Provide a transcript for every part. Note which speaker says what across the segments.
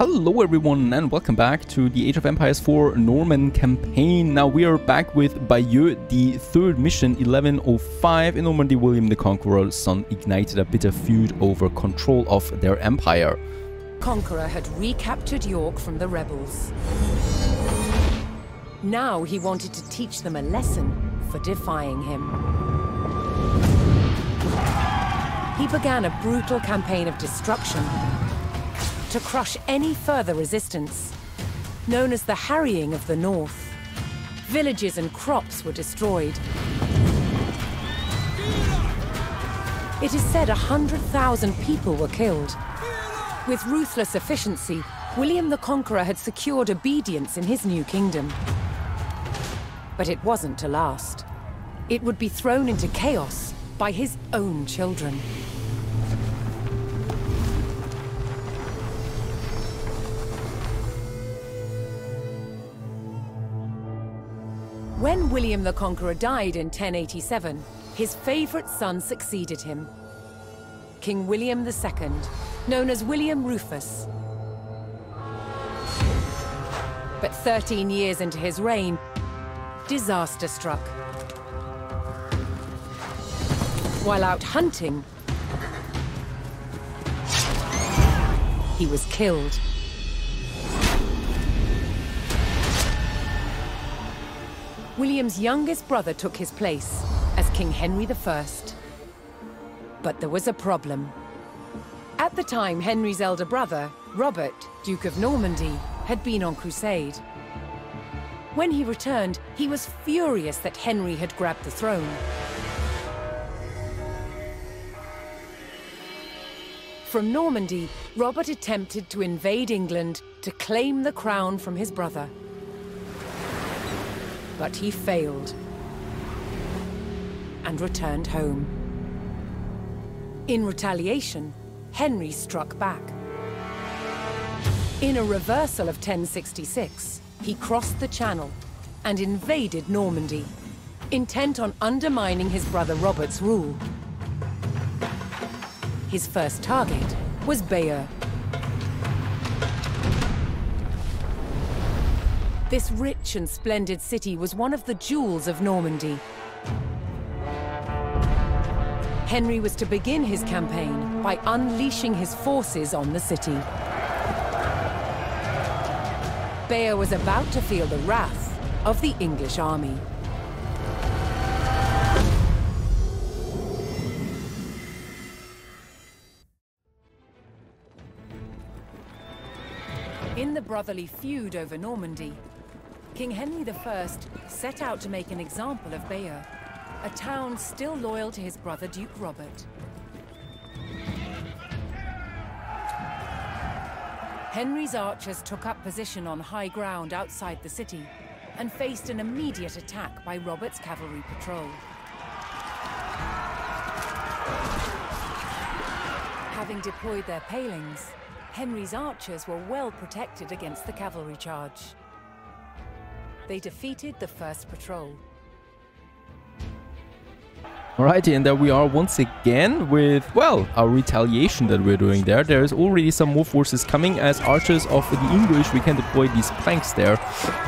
Speaker 1: Hello everyone and welcome back to the Age of Empires 4 Norman campaign. Now we are back with Bayeux, the third mission 1105. In Normandy, William the Conqueror's son ignited a bitter feud over control of their empire.
Speaker 2: Conqueror had recaptured York from the rebels. Now he wanted to teach them a lesson for defying him. He began a brutal campaign of destruction to crush any further resistance, known as the Harrying of the North. Villages and crops were destroyed. It is said a hundred thousand people were killed. With ruthless efficiency, William the Conqueror had secured obedience in his new kingdom. But it wasn't to last. It would be thrown into chaos by his own children. When William the Conqueror died in 1087, his favorite son succeeded him. King William II, known as William Rufus. But 13 years into his reign, disaster struck. While out hunting, he was killed. William's youngest brother took his place as King Henry I. But there was a problem. At the time, Henry's elder brother, Robert, Duke of Normandy, had been on crusade. When he returned, he was furious that Henry had grabbed the throne. From Normandy, Robert attempted to invade England to claim the crown from his brother but he failed and returned home. In retaliation, Henry struck back. In a reversal of 1066, he crossed the Channel and invaded Normandy, intent on undermining his brother Robert's rule. His first target was Bayeux. This rich and splendid city was one of the jewels of Normandy. Henry was to begin his campaign by unleashing his forces on the city. Bayeux was about to feel the wrath of the English army. In the brotherly feud over Normandy, King Henry I set out to make an example of Bayeux, a town still loyal to his brother Duke Robert. Henry's archers took up position on high ground outside the city and faced an immediate attack by Robert's cavalry patrol. Having deployed their palings, Henry's archers were well protected against the cavalry charge. They defeated the first patrol.
Speaker 1: Alrighty, and there we are once again with, well, our retaliation that we're doing there. There's already some more forces coming as archers of the English. We can deploy these planks there,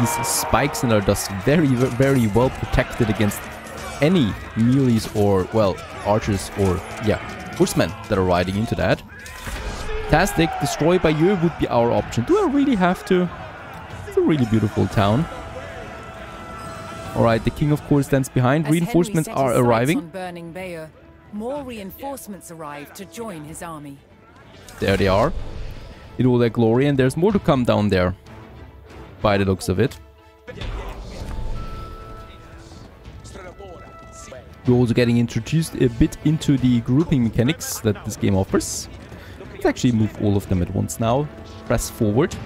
Speaker 1: these spikes, and are thus very, very well protected against any melees or, well, archers or, yeah, horsemen that are riding into that. Fantastic. Destroy you would be our option. Do I really have to? It's a really beautiful town. Alright, the king of course stands behind.
Speaker 2: As
Speaker 1: reinforcements are arriving.
Speaker 2: Bayeux, more reinforcements arrive to join his army.
Speaker 1: There they are. In all their glory, and there's more to come down there. By the looks of it. We're also getting introduced a bit into the grouping mechanics that this game offers. Let's actually move all of them at once now. Press forward.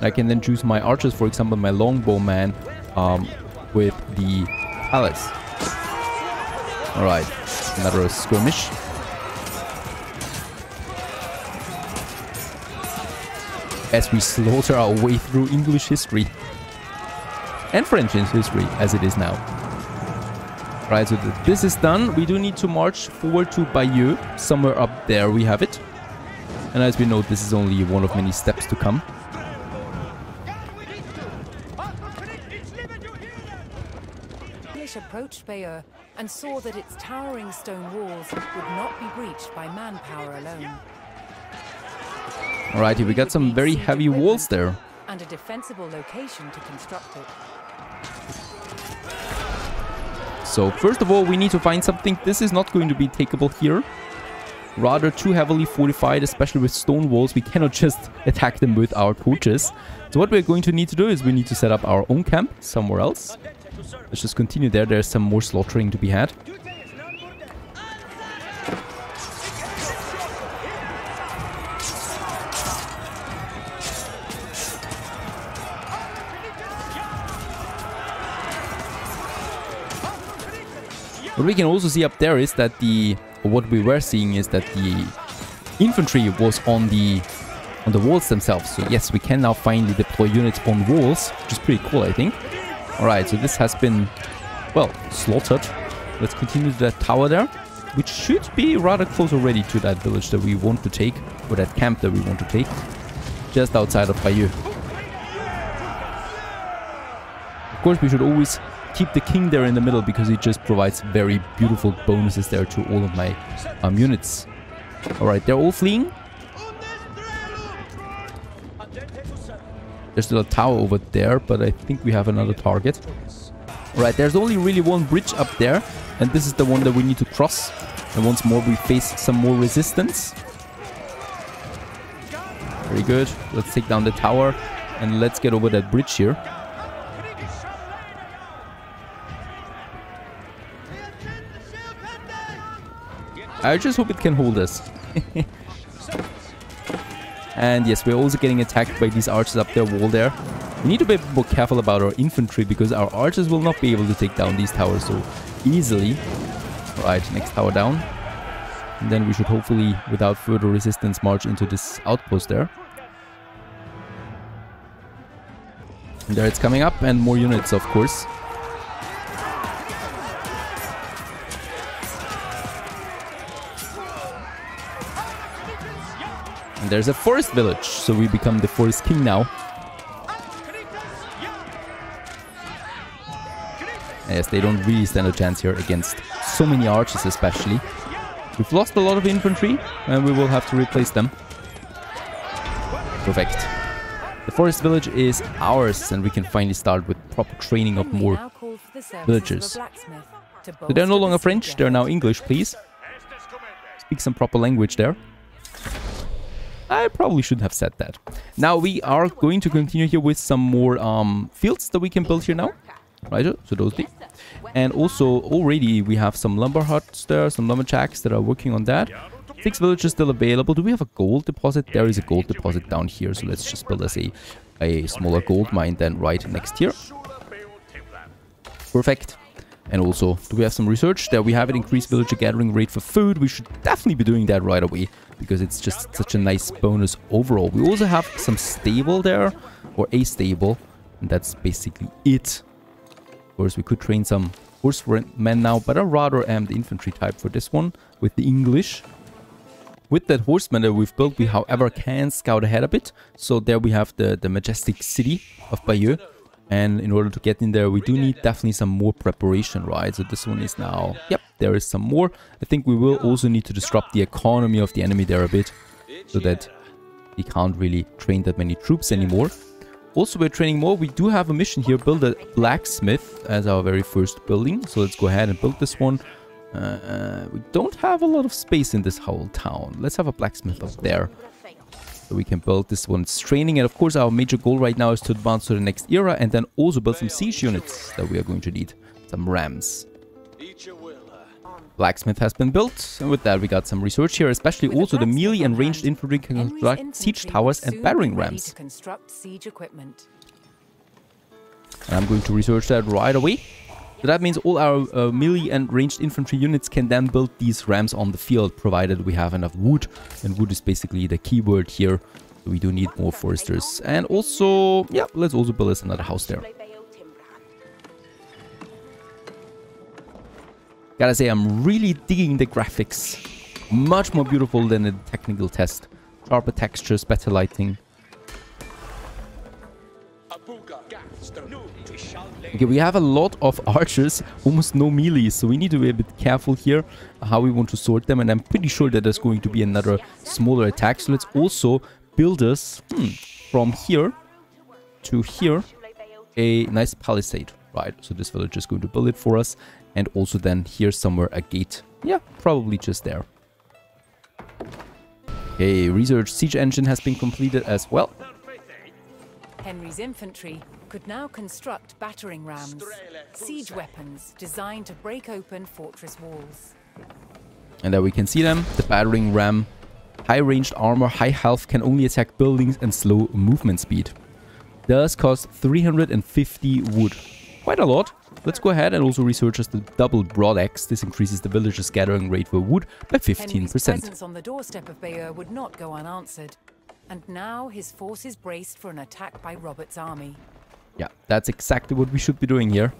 Speaker 1: I can then choose my archers, for example, my longbowman um, with the palace. Alright, another skirmish. As we slaughter our way through English history. And French history, as it is now. Right, so this is done. We do need to march forward to Bayeux. Somewhere up there we have it. And as we know, this is only one of many steps to come.
Speaker 2: English approached Bayeux and saw that its towering stone walls would not be breached by manpower alone.
Speaker 1: Alrighty, we got some very heavy walls there.
Speaker 2: And a defensible location to construct it.
Speaker 1: So first of all, we need to find something. This is not going to be takeable here. Rather too heavily fortified, especially with stone walls. We cannot just attack them with our torches. So what we're going to need to do is we need to set up our own camp somewhere else. Let's just continue there. There's some more slaughtering to be had. What we can also see up there is that the what we were seeing is that the infantry was on the on the walls themselves. So yes, we can now finally deploy units on walls, which is pretty cool, I think. Alright, so this has been, well, slaughtered. Let's continue to that tower there, which should be rather close already to that village that we want to take, or that camp that we want to take, just outside of Bayeux. Of course, we should always keep the king there in the middle because he just provides very beautiful bonuses there to all of my um, units. Alright, they're all fleeing. There's still a tower over there, but I think we have another target. Alright, there's only really one bridge up there, and this is the one that we need to cross. And once more, we face some more resistance. Very good. Let's take down the tower, and let's get over that bridge here. I just hope it can hold us. and yes, we're also getting attacked by these archers up their wall there. We need to be more careful about our infantry because our archers will not be able to take down these towers so easily. Right, next tower down. And then we should hopefully, without further resistance, march into this outpost there. And there it's coming up, and more units, of course. There's a forest village, so we become the forest king now. Yes, they don't really stand a chance here against so many archers especially. We've lost a lot of infantry, and we will have to replace them. Perfect. The forest village is ours, and we can finally start with proper training of more villagers. So they're no longer French, they're now English, please. Speak some proper language there. I probably should have said that. Now we are going to continue here with some more um, fields that we can build here now. Right, so those be. And also already we have some lumber huts there, some lumberjacks that are working on that. Six villages still available. Do we have a gold deposit? There is a gold deposit down here, so let's just build us a, a smaller gold mine then right next here. Perfect. And also, do we have some research? There we have an increased villager gathering rate for food. We should definitely be doing that right away because it's just such a nice bonus overall. We also have some stable there, or a stable, and that's basically it. Of course, we could train some horsemen now, but I rather am the infantry type for this one with the English. With that horseman that we've built, we however can scout ahead a bit. So there we have the, the majestic city of Bayeux. And in order to get in there, we do need definitely some more preparation, right? So this one is now, yep, there is some more. I think we will also need to disrupt the economy of the enemy there a bit, so that he can't really train that many troops anymore. Also, we're training more. We do have a mission here, build a blacksmith as our very first building. So let's go ahead and build this one. Uh, we don't have a lot of space in this whole town. Let's have a blacksmith up there so we can build this one's training. And of course, our major goal right now is to advance to the next era and then also build some siege units that we are going to need. Some rams. Blacksmith has been built, and with that we got some research here, especially also the melee and ranged infantry can construct siege towers and battering rams. And I'm going to research that right away. So that means all our uh, melee and ranged infantry units can then build these rams on the field, provided we have enough wood. And wood is basically the keyword here. So we do need more foresters. And also, yeah, let's also build us another house there. Gotta say, I'm really digging the graphics. Much more beautiful than the technical test. Sharper textures, better lighting. Okay, we have a lot of archers, almost no melee, so we need to be a bit careful here how we want to sort them, and I'm pretty sure that there's going to be another smaller attack, so let's also build us hmm, from here to here a nice palisade, right? So this villager is going to build it for us, and also then here somewhere a gate. Yeah, probably just there. Okay, research siege engine has been completed as well.
Speaker 2: Henry's infantry could now construct battering rams, siege weapons designed to break open fortress walls.
Speaker 1: And there we can see them, the battering ram. High ranged armor, high health, can only attack buildings and slow movement speed. Does cost 350 wood. Quite a lot. Let's go ahead and also research as the double broad axe. This increases the villager's gathering rate for wood by 15%. Henry's
Speaker 2: presence on the doorstep of Bayeux would not go unanswered. And now his forces braced for an attack by Robert's army.
Speaker 1: Yeah, that's exactly what we should be doing here.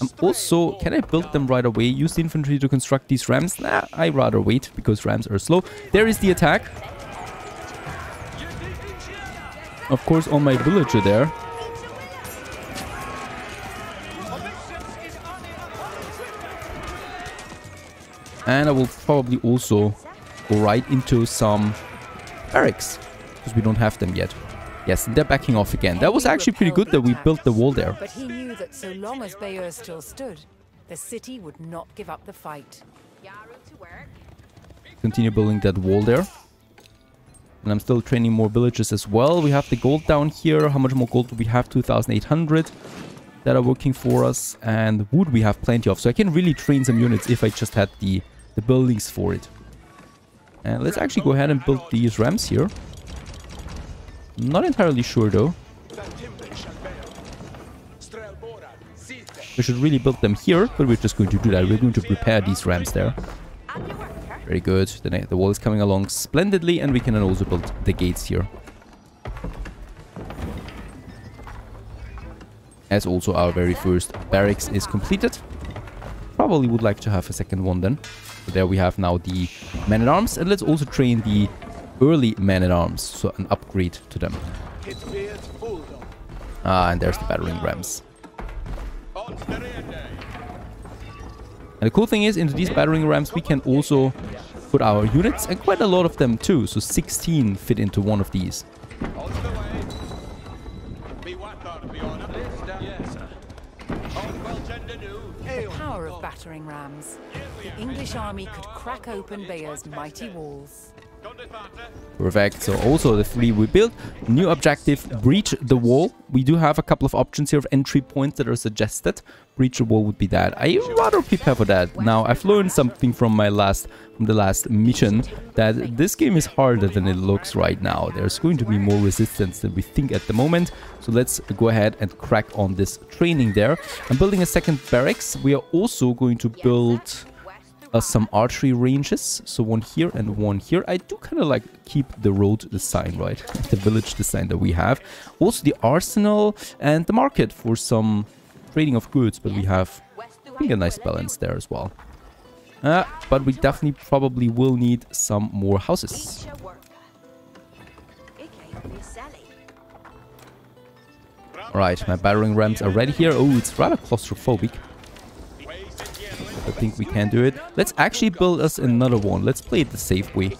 Speaker 1: Um, also, can I build them right away? Use the infantry to construct these rams? Nah, I rather wait, because rams are slow. There is the attack. Of course, on my villager there. And I will probably also go right into some barracks, because we don't have them yet. Yes, they're backing off again. That was actually pretty good that we built the wall there.
Speaker 2: But he knew that so long as Bayeux still stood, the city would not give up the fight.
Speaker 1: Continue building that wall there. And I'm still training more villages as well. We have the gold down here. How much more gold do we have? 2,800 that are working for us. And wood we have plenty of. So I can really train some units if I just had the, the buildings for it. And let's actually go ahead and build these ramps here. Not entirely sure though. We should really build them here, but we're just going to do that. We're going to prepare these ramps there. Very good. The, the wall is coming along splendidly, and we can also build the gates here. As also our very first barracks is completed. Probably would like to have a second one then. So there we have now the men-at-arms, and let's also train the early man-at-arms, so an upgrade to them. Ah, and there's the battering rams. And the cool thing is, into these battering rams, we can also put our units, and quite a lot of them too, so 16 fit into one of these.
Speaker 2: The power of battering rams. The English army could crack open Bayeux's mighty walls.
Speaker 1: Perfect. So also the three we built. New objective, breach the wall. We do have a couple of options here of entry points that are suggested. Breach the wall would be that. I rather prepare for that. Now, I've learned something from my last, from the last mission, that this game is harder than it looks right now. There's going to be more resistance than we think at the moment. So let's go ahead and crack on this training there. I'm building a second barracks. We are also going to build uh, some archery ranges. So one here and one here. I do kind of like keep the road design, right? the village design that we have. Also the arsenal and the market for some trading of goods. But we have, I think, a nice balance there as well. Uh, but we definitely probably will need some more houses. Alright, my battering rams are ready here. Oh, it's rather claustrophobic. I think we can do it. Let's actually build us another one. Let's play it the safe way.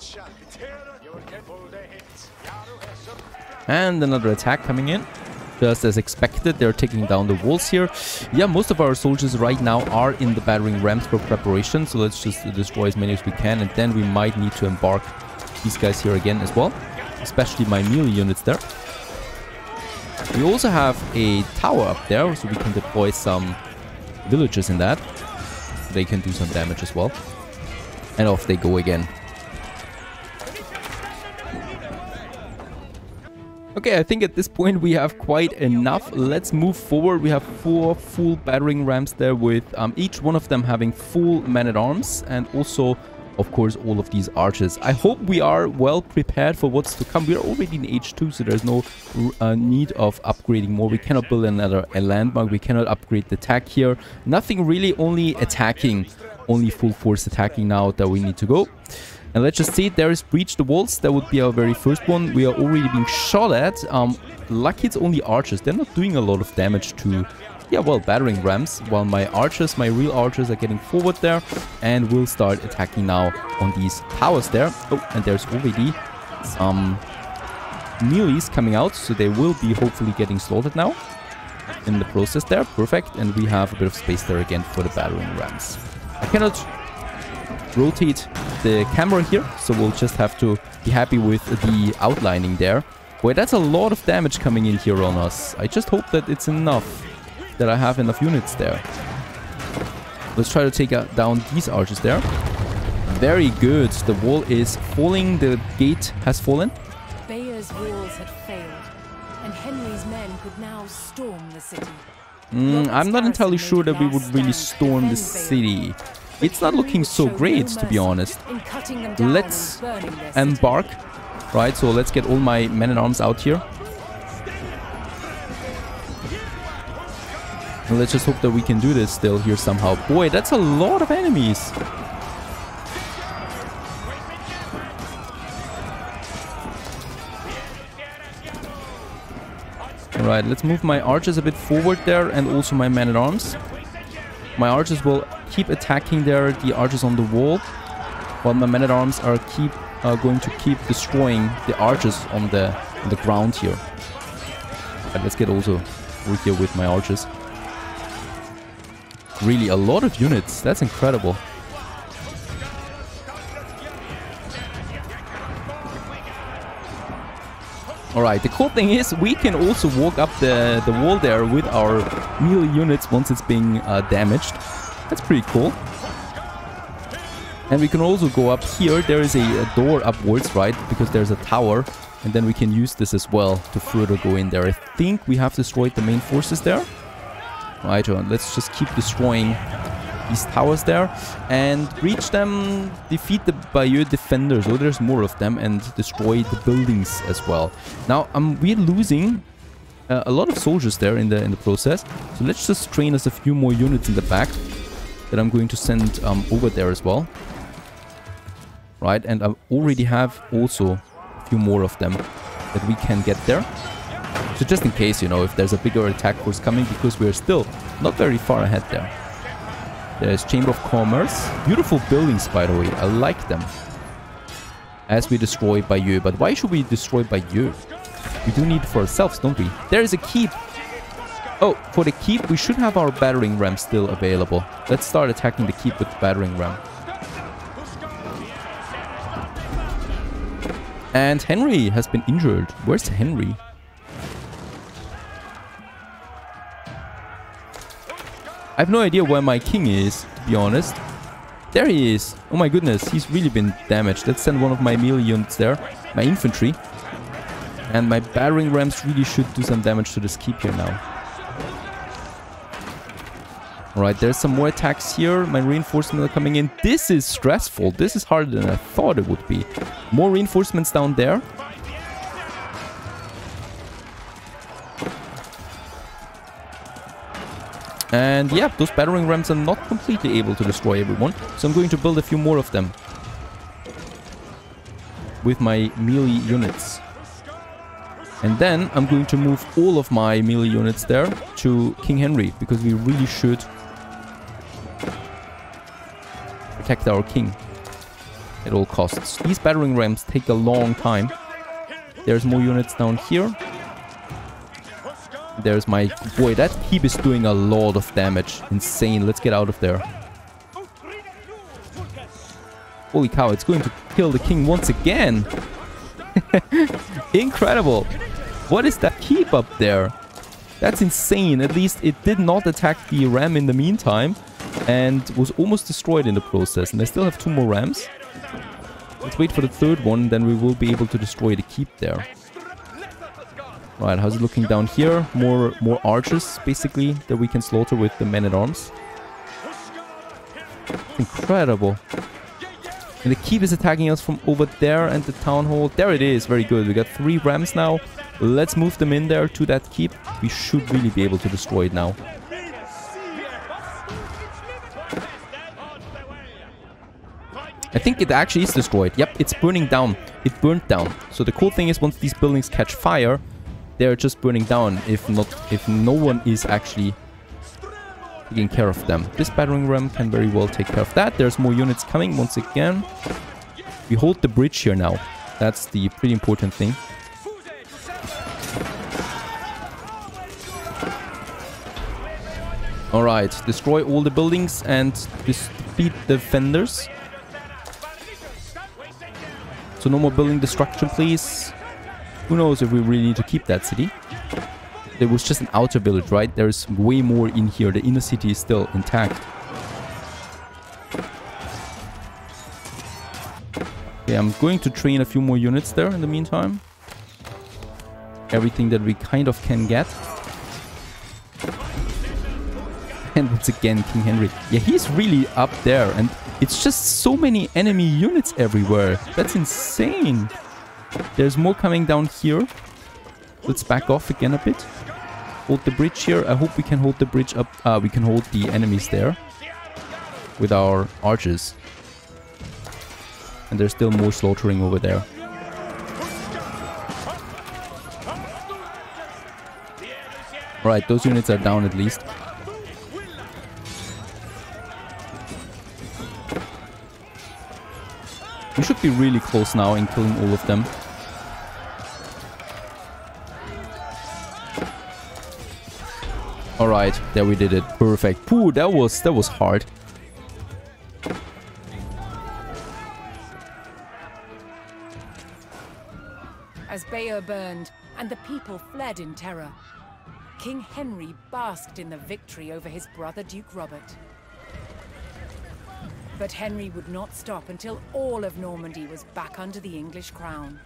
Speaker 1: And another attack coming in. Just as expected, they're taking down the walls here. Yeah, most of our soldiers right now are in the battering rams for preparation. So let's just destroy as many as we can. And then we might need to embark these guys here again as well. Especially my melee units there. We also have a tower up there, so we can deploy some villagers in that they can do some damage as well. And off they go again. Okay, I think at this point we have quite enough. Let's move forward. We have four full battering rams there with um, each one of them having full man-at-arms and also of course, all of these arches. I hope we are well prepared for what's to come. We're already in Age 2, so there's no uh, need of upgrading more. We cannot build another a landmark. We cannot upgrade the tech here. Nothing really, only attacking. Only full force attacking now that we need to go. And let's just see, there is breach the walls. That would be our very first one. We are already being shot at. Um, lucky it's only archers. They're not doing a lot of damage to, yeah, well, battering rams. While my archers, my real archers are getting forward there. And we'll start attacking now on these towers there. Oh, and there's already some melees coming out. So they will be hopefully getting slaughtered now in the process there. Perfect. And we have a bit of space there again for the battering rams. I cannot rotate the camera here, so we'll just have to be happy with the outlining there. Boy, that's a lot of damage coming in here on us. I just hope that it's enough, that I have enough units there. Let's try to take down these archers there. Very good. The wall is falling. The gate has fallen.
Speaker 2: Bayeux's walls had failed, and Henry's men could now storm the city.
Speaker 1: Mm, I'm not entirely sure that we would really storm the city. It's not looking so great, to be honest. Let's embark. Right, so let's get all my men-at-arms out here. And let's just hope that we can do this still here somehow. Boy, that's a lot of enemies. Alright, let's move my archers a bit forward there and also my men-at-arms. My archers will keep attacking there, the archers on the wall, while my men-at-arms are keep going to keep destroying the archers on the on the ground here. But let's get also over here with my archers. Really, a lot of units. That's incredible. Alright, the cool thing is we can also walk up the, the wall there with our melee units once it's being uh, damaged. That's pretty cool. And we can also go up here. There is a, a, door upwards, right? Because there's a tower. And then we can use this as well to further go in there. I think we have destroyed the main forces there. Right. Let's just keep destroying these towers there and reach them, defeat the Bayeux defenders. Oh, there's more of them and destroy the buildings as well. Now, um, we're losing uh, a lot of soldiers there in the in the process. So let's just train us a few more units in the back that I'm going to send um, over there as well. Right, and I already have also a few more of them that we can get there. So just in case, you know, if there's a bigger attack force coming, because we're still not very far ahead there. There's Chamber of Commerce. Beautiful buildings, by the way. I like them. As we destroy Bayeux. But why should we destroy Bayeux? We do need for ourselves, don't we? There is a keep. Oh, for the keep, we should have our battering ram still available. Let's start attacking the keep with the battering ram. And Henry has been injured. Where's Henry? I have no idea where my king is, to be honest. There he is. Oh my goodness, he's really been damaged. Let's send one of my melee units there. My infantry. And my battering rams really should do some damage to this keep here now. Alright, there's some more attacks here. My reinforcements are coming in. This is stressful. This is harder than I thought it would be. More reinforcements down there. And yeah, those battering rams are not completely able to destroy everyone. So I'm going to build a few more of them. With my melee units. And then I'm going to move all of my melee units there to King Henry. Because we really should protect our king at all costs. These battering rams take a long time. There's more units down here. There's my... Boy, that keep is doing a lot of damage. Insane. Let's get out of there. Holy cow, it's going to kill the king once again. Incredible. What is that keep up there? That's insane. At least it did not attack the ram in the meantime and was almost destroyed in the process. And I still have two more rams. Let's wait for the third one, then we will be able to destroy the keep there. Right, how's it looking down here? More more archers, basically, that we can slaughter with the men-at-arms. Incredible. And the keep is attacking us from over there and the town hall. There it is, very good. We got three rams now. Let's move them in there to that keep. We should really be able to destroy it now. I think it actually is destroyed. Yep, it's burning down. It burned down. So the cool thing is once these buildings catch fire, they're just burning down if not if no one is actually taking care of them. This battering ram can very well take care of that. There's more units coming once again. We hold the bridge here now. That's the pretty important thing. Alright, destroy all the buildings and defeat the defenders. So no more building destruction, please. Who knows if we really need to keep that city. There was just an outer village, right? There's way more in here. The inner city is still intact. Okay, I'm going to train a few more units there in the meantime. Everything that we kind of can get. And once again, King Henry. Yeah, he's really up there. And it's just so many enemy units everywhere. That's insane. There's more coming down here. Let's back off again a bit. Hold the bridge here. I hope we can hold the bridge up. Uh, we can hold the enemies there. With our archers. And there's still more slaughtering over there. Alright, those units are down at least. We should be really close now in killing all of them. Alright, there we did it. Perfect. Pooh, that was that was hard.
Speaker 2: As Bayeux burned and the people fled in terror, King Henry basked in the victory over his brother Duke Robert. But Henry would not stop until all of Normandy was back under the English crown.